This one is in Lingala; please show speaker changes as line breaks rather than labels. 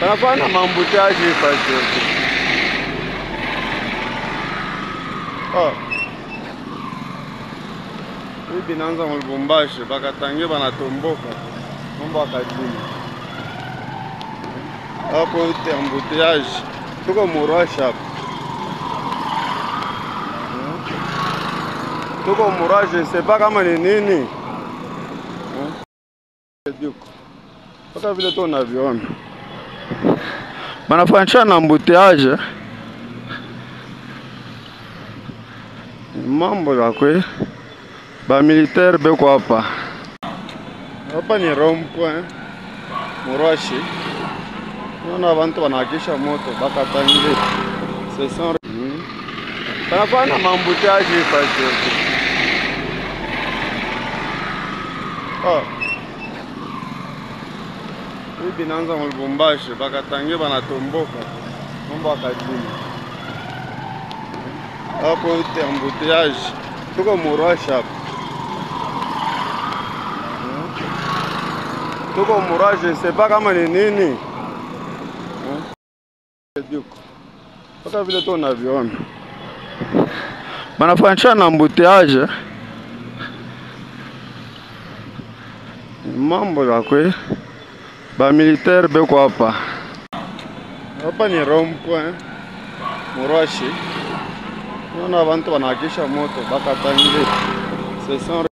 panakuwa hmm. na maambutaji pajote ah. oh. ibi naanza mulubumbashi bakatange banatomboka mambo akadima apo ah, ambutaji tuko murwashi apa tuko murwashi sepa kama ni nini
duko hmm. mpaka vile tu unaviona
banafanisha na mbutiaje mambo ya kweli bamilitaire beko hapa hapa ni rompwe murashi naona bantu banahakisha moto bakatangi seson hmm. banakuwa na mambutiaje pasi Oh. ibi nanza mu lubumbashi bakatange banatomboka ombakadima apo embouteillage tuko murashapa tuko murage sepa kama ni nini
mpaka vile tu unaviona
banafanisha na mbutiaje mambo ya kweli bamiliteri beko hapa hapa ni rompo eh? Murashi naona bantu banahakisha moto bakatangile